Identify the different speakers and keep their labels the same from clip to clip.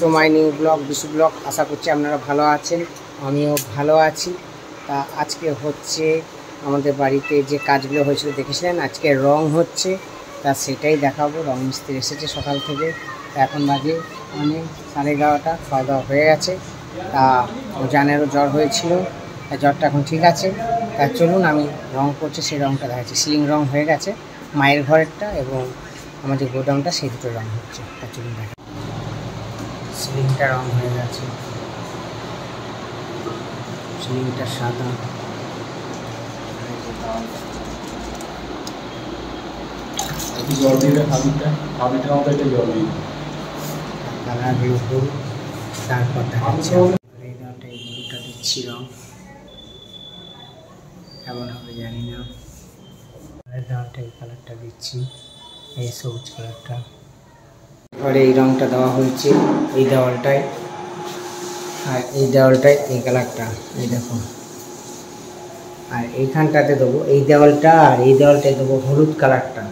Speaker 1: To my new blog, Bishu blog. আশা করছি আপনারা ভালো আছেন, আমিও ভালো আছি। তা আজকে হচ্ছে আমাদের বাড়িতে যে কাজগুলো হয়েছিল, দেখেছিলেন? আজকে রং হচ্ছে, তা সেটাই দেখাবো। রং মিস্ত্রি এসেছে সকাল থেকে। এখন বাজে মানে সাড়ে এগারোটা খাওয়া দাওয়া হয়ে গেছে। তা জানেরও জ্বর হয়েছিল, তা জ্বরটা এখন ঠিক আছে। তা চলুন, আমি রং করছি, সেই রংটা দেখাচ্ছি। সিলিং রং হয়ে গেছে, মায়ের ঘরেরটা এবং আমাদের গোডাউনটা, সেই দুটো রং হচ্ছে। তা চলুন দেখা সিলিংটা রং হয়ে গেছে। সিলিংটা সাদা।
Speaker 2: জল হাবিটা হাবিটা জল
Speaker 1: কালার ব্লু তারপর দেখাচ্ছি এই রংটা এই ব্লুটা দিচ্ছি রং। কেমন হবে জানি না। এই কালারটা দিচ্ছি এই সবুজ কালারটা। এবারে এই রংটা দেওয়া হয়েছে এই দেওয়ালটায়। আর এই দেওয়ালটায় এই কালারটা এই দেখো আর এইখানটাতে দেবো এই দেওয়ালটা আর এই দেওয়ালটায় দেবো হলুদ কালারটা।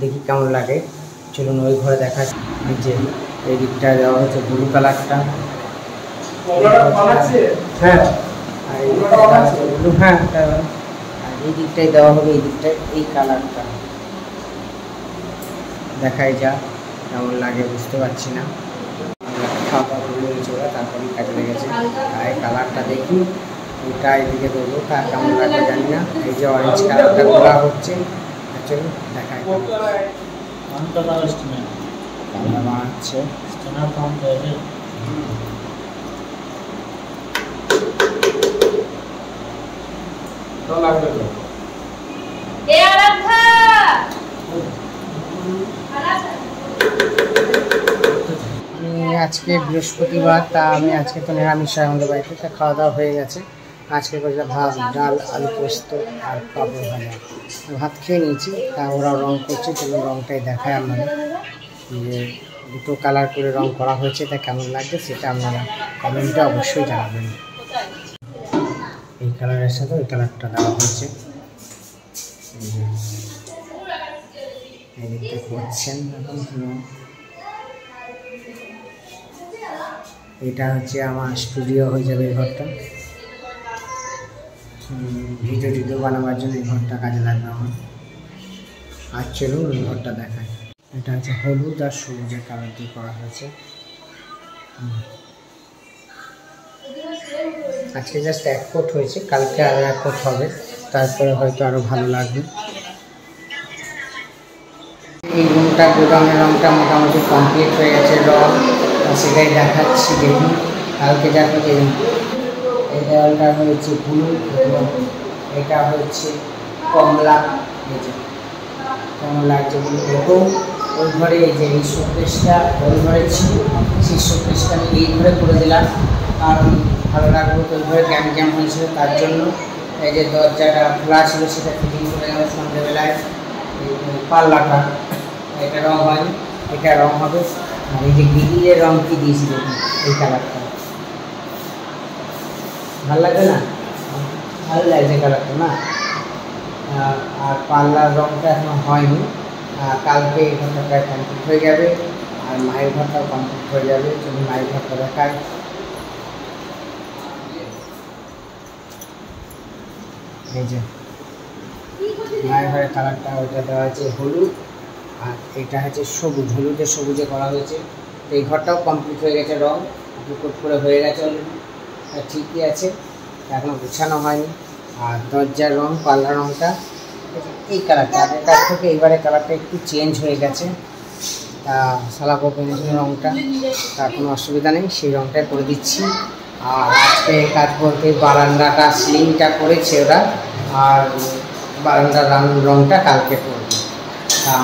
Speaker 1: দেখি কেমন লাগে। চলুন ওই ঘরে দেখা যে এই দিকটা দেওয়া হচ্ছে ব্লু কালারটা। হ্যাঁ। আর এই দিকটা দেওয়া হ্যাঁ আর এই দিকটাই দেওয়া হবে এই দিকটায় এই কালারটা। দেখাই যা কেমন লাগে বুঝতে পারছি না। খাওয়া দাওয়া করে ওরা, তারপরে কাজে লেগেছে। গায়ে কালারটা দেখি ওটা এদিকে ধরবো তার কেমন লাগবে জানি না। এই যে অরেঞ্জ কালারটা ঘোরা হচ্ছে। চলো দেখাই
Speaker 2: হচ্ছে লাগবে
Speaker 1: আজকে বৃহস্পতিবার, তা আমি আজকে তো নিরামিষ হয় আমাদের বাড়িতে, তা খাওয়া দাওয়া হয়ে গেছে। আজকে করেছে ভাত, ডাল, আলু পোস্ত আর পাপড় ভাজা। ভাত খেয়ে নিয়েছি, তা ওরা রং করছে, তো রংটাই দেখায় আপনাদের। যে দুটো কালার করে রং করা হয়েছে, তা কেমন লাগবে সেটা আপনারা কমেন্টে অবশ্যই জানাবেন। এই কালারের সাথে ওই কালারটা দেওয়া হয়েছে। দেখতে এখন এটা হচ্ছে আমার স্টুডিও হয়ে যাবে এই ঘরটা। ভিডিও টিডিও বানাবার জন্য এই ঘরটা কাজে লাগবে আমার। আর চলুন ওই ঘরটা দেখায় এটা হচ্ছে হলুদ আর সবুজের কালার দিয়ে করা হয়েছে। আজকে জাস্ট এক কোট হয়েছে, কালকে আরও এক কোট হবে। তারপরে হয়তো আরও ভালো লাগবে। এই রুমটা গোদামের রংটা মোটামুটি কমপ্লিট হয়ে গেছে। রং সেটাই দেখাচ্ছি দেখুন কালকে যা হয়েছে এই দেওয়ালটা হয়েছে ব্লু এবং এটা হচ্ছে কমলা যে কেমন লাগছে এবং ওই ঘরে এই যে এই শোকেসটা, ওই ঘরে ছিল, সেই শোকেসটা আমি এই ঘরে করে দিলাম। কারণ ভালো লাগল তো ওই ঘরে গ্যাম জ্যাম হয়েছিল, তার জন্য এই যে দরজাটা খোলা ছিল, সেটা ফিটিং করে গেল সন্ধ্যেবেলায়। পাল্লাটা, এটা রং হয়নি, এটা রং হবে। আর এই যে গ্রিলের রং কি দিয়েছি দেখুন এই কালারটা ভালো লাগে না? ভালো লাগছে কালারটা না? আর পাল্লার রংটা এখনও হয়নি। কালকে এই ঘরটা প্রায় কমপ্লিট হয়ে যাবে। আর মায়ের ঘরটাও কমপ্লিট হয়ে যাবে। চলুন মায়ের ঘরটা দেখায় এই যে, মায়ের ঘরের কালারটা ওইটা দেওয়া আছে হলুদ। আর এটা হচ্ছে সবুজ হলুদের সবুজে করা হয়েছে। তো এই ঘরটাও কমপ্লিট হয়ে গেছে, রং দুকোট করে হয়ে গেছে অলরেডি ঠিকই আছে এখনও গুছানো হয়নি। আর দরজার রং পাল্লা রংটা, এই কালারটা আগেকার থেকে এবারে কালারটা একটু চেঞ্জ হয়ে গেছে। তা সালাপো পেন্সিলের রংটা তার কোনো অসুবিধা নেই, সেই রংটাই করে দিচ্ছি। আর আজকে কাজ বলতে বারান্দাটা সিলিংটা করেছে ওরা, আর বারান্দার রং রংটা কালকে করবে। তা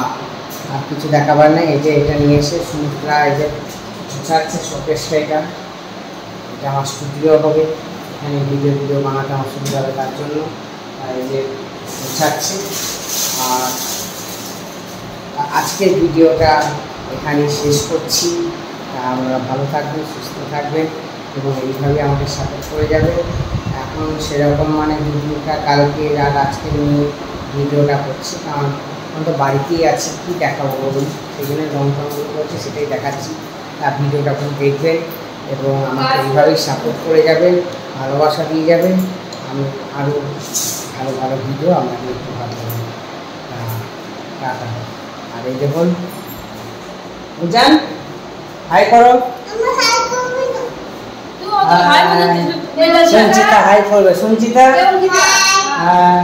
Speaker 1: আর কিছু দেখাবার নেই। এই যে এটা নিয়ে এসে সুমিত্রা এই যে গুছাচ্ছে শোকেসটা এটা। এটা আমার স্টুডিও হবে। এখানে ভিডিও ভিডিও বানাতে আমার সুবিধা হবে তার জন্য। আর এই যে গুছাচ্ছি আর আজকের ভিডিওটা এখানে শেষ করছি। আপনারা ভালো থাকবেন, সুস্থ থাকবেন এবং এইভাবে আমাদের সাথে করে যাবে। এখন সেরকম মানে ভিডিওটা কালকে আর আজকে নিয়ে ভিডিওটা করছি। কারণ এখন তো বাড়িতেই আছি কী দেখাবো বলুন? সেই জন্য রং টংগুলো করছি সেটাই দেখাচ্ছি। ভিডিওটা আপনি দেখবেন এবং আমাকে এইভাবেই সাপোর্ট করে যাবেন ভালোবাসা দিয়ে যাবেন। আমি আরও ভালো ভালো ভিডিও আপনাকে একটু ভালো টাটা আর এই দেখুন বুঝান হাই করো। সঞ্চিতা হাই করবে সঞ্চিতা আর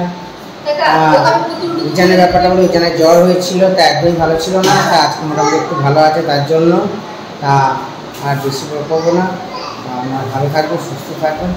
Speaker 1: উজানের ব্যাপারটা বলি উজানের জ্বর হয়েছিল, তা একদমই ভালো ছিল না, তা আজকে মোটামুটি একটু ভালো আছে তার জন্য, তা আর বেশি করে করব না। তা ভালো থাকবেন, সুস্থ থাকবেন।